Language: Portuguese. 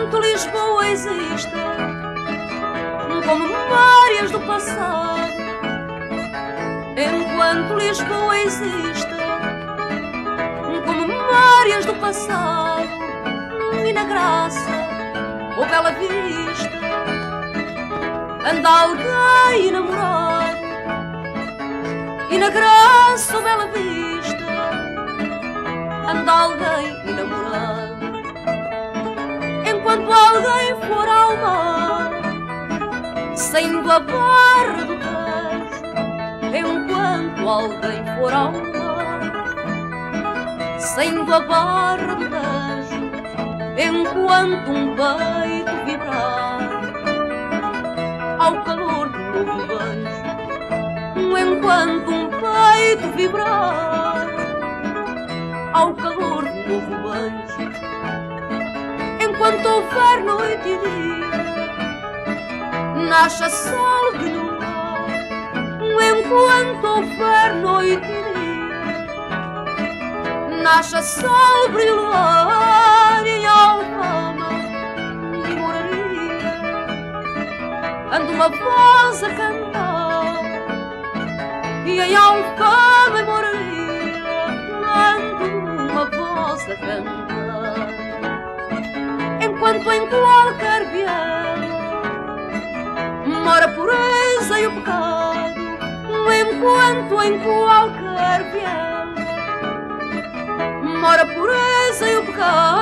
enquanto Lisboa existe, com memórias do passado, enquanto Lisboa existe, com memórias do passado, e na graça ou bela vista, anda alguém namorado, e na graça ou bela vista, anda alguém for ao mar, saindo barra do Tejo, enquanto alguém for ao mar, saindo barra do Tejo, enquanto um peito vibrar, ao calor do novo beijo, enquanto um peito vibrar, ao calor do novo beijo enquanto houver noite e dia, nasce sol de luar. Enquanto houver noite e dia, nasce sol brilhar em alfama e moraria. Anda uma voz a cantar e em alfama e moraria. Enquanto em qualquer viela mora a pureza e o pecado, enquanto em qualquer viela mora a pureza e o pecado.